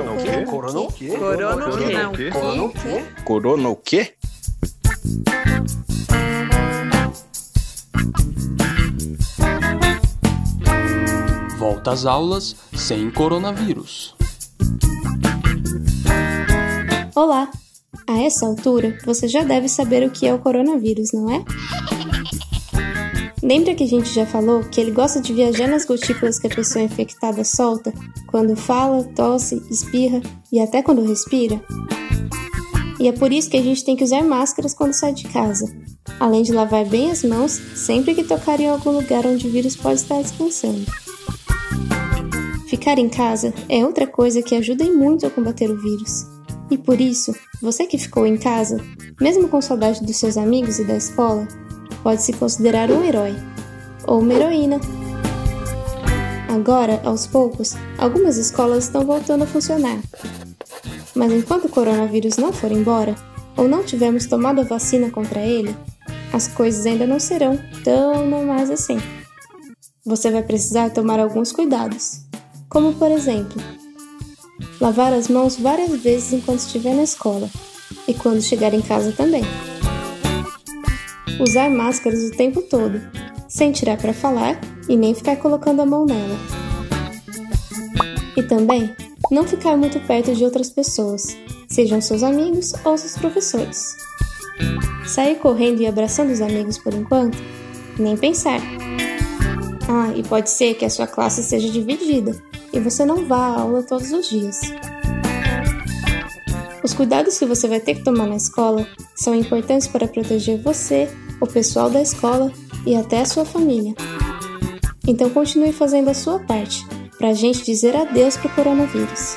Corona o quê? Corona o quê? Corona o quê? Corona o quê? Corona o quê? Volta às aulas sem coronavírus. Olá! A essa altura, você já deve saber o que é o coronavírus, não é? Lembra que a gente já falou que ele gosta de viajar nas gotículas que a pessoa infectada solta quando fala, tosse, espirra e até quando respira? E é por isso que a gente tem que usar máscaras quando sai de casa, além de lavar bem as mãos sempre que tocar em algum lugar onde o vírus pode estar descansando. Ficar em casa é outra coisa que ajuda muito a combater o vírus. E por isso, você que ficou em casa, mesmo com saudade dos seus amigos e da escola, pode se considerar um herói ou uma heroína. Agora, aos poucos, algumas escolas estão voltando a funcionar. Mas enquanto o coronavírus não for embora, ou não tivermos tomado a vacina contra ele, as coisas ainda não serão tão normais assim. Você vai precisar tomar alguns cuidados, como por exemplo, lavar as mãos várias vezes enquanto estiver na escola e quando chegar em casa também usar máscaras o tempo todo, sem tirar para falar e nem ficar colocando a mão nela. E também não ficar muito perto de outras pessoas, sejam seus amigos ou seus professores. Sair correndo e abraçando os amigos por enquanto? Nem pensar. Ah, e pode ser que a sua classe seja dividida e você não vá à aula todos os dias. Os cuidados que você vai ter que tomar na escola são importantes para proteger você o pessoal da escola e até a sua família. Então continue fazendo a sua parte para a gente dizer adeus para o coronavírus.